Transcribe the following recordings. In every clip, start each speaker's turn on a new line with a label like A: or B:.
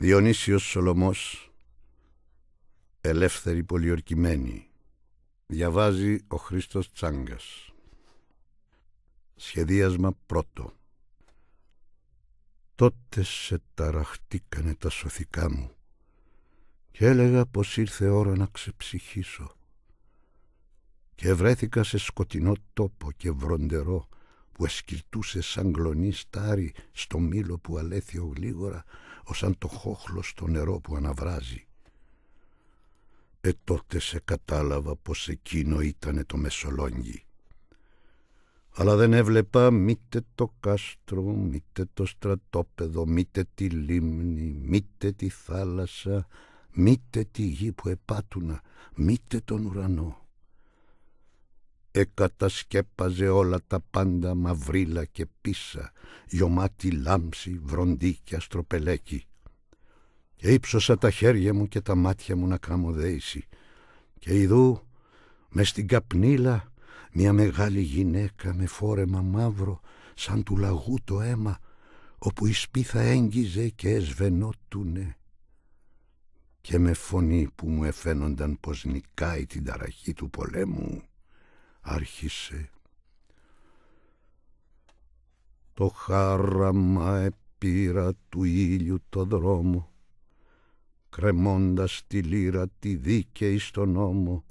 A: Διονύσιος Σολομός Ελεύθερη πολιορκημένη Διαβάζει ο Χρήστος Τσάγκας. Σχεδίασμα πρώτο. Τότε σε ταραχτήκανε τα σωθικά μου και έλεγα πως ήρθε ώρα να ξεψυχήσω. Και βρέθηκα σε σκοτεινό τόπο και βροντερό που εσκυρτούσε σαν κλονή στάρι στο μήλο που αλέθιο γλίγορα σαν το χόχλο στο νερό που αναβράζει. Ε τότε σε κατάλαβα πως εκείνο ήτανε το Μεσολόγγι. Αλλά δεν έβλεπα μήτε το κάστρο, μήτε το στρατόπεδο, μήτε τη λίμνη, μήτε τη θάλασσα, μήτε τη γη που επάτουνα, μήτε τον ουρανό εκατασκέπαζε όλα τα πάντα μαυρίλα και πίσα, γιωμάτι λάμψη, βροντί και αστροπελέκι. Και ύψωσα τα χέρια μου και τα μάτια μου να κάνω δέηση. Και ειδού, μες στην καπνίλα, μια μεγάλη γυναίκα με φόρεμα μαύρο, σαν του λαγού το αίμα, όπου η σπίθα έγγιζε και εσβενότουνε. Και με φωνή που μου εφαίνονταν πως νικάει την ταραχή του πολέμου, άρχισε. Το χάραμα επήρα του ήλιου το δρόμο, κρεμώντας τη λύρα τη δίκαιη στον νόμο,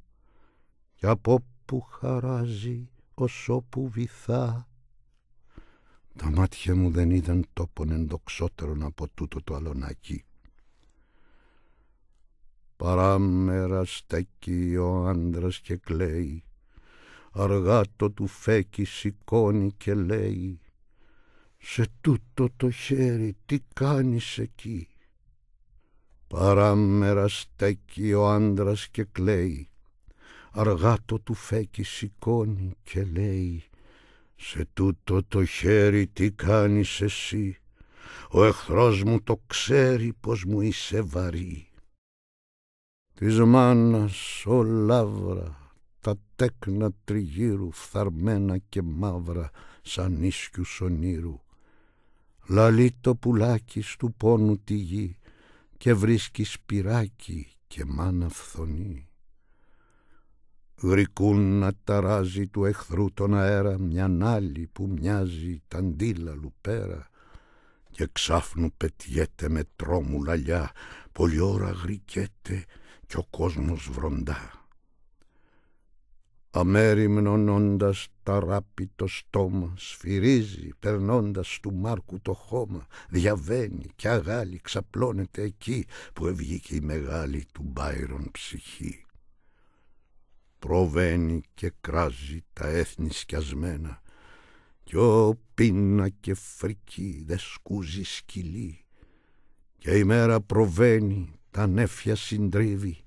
A: και από που χαράζει ως όπου βυθά. Τα μάτια μου δεν είδαν τόπον ενδοξότερον από τούτο το αλωνάκι. Παράμερα στέκει ο άντρας και κλαίει αργά το του φέκι σηκώνει και λέει «Σε τούτο το χέρι τι κάνεις εκεί» Παράμερα στέκει ο άντρας και κλαίει. Αργά το του φέκι σηκώνει και λέει «Σε τούτο το χέρι τι κάνεις εσύ» Ο εχθρός μου το ξέρει πως μου είσαι βαρύ Της μάνας ο λάβρα τα τέκνα τριγύρου φθαρμένα και μαύρα σαν ίσκιους ονείρου. Λαλεί το πουλάκι στου πόνου τη γη και βρίσκει σπυράκι και μάνα φθονή. Γρικούν να ταράζει του εχθρού τον αέρα μια άλλη που μοιάζει ταντήλαλου πέρα και ξάφνου πετιέται με τρόμου λαλιά, πολλή ώρα γρικέται και ο κόσμος βροντά αμέριμνον όντας ταράπει το στόμα, σφυρίζει περνώντας του Μάρκου το χώμα, διαβαίνει κι αγάλη ξαπλώνεται εκεί που ευγήκε η μεγάλη του Μπάιρον ψυχή. Προβαίνει και κράζει τα έθνη σκιασμένα κι ο πίνα και φρική δε σκούζει σκυλή και η μέρα προβαίνει τα νέφια συντρίβει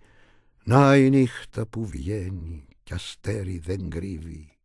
A: να η νύχτα που βγαίνει κι αστέρι δεν κρύβει.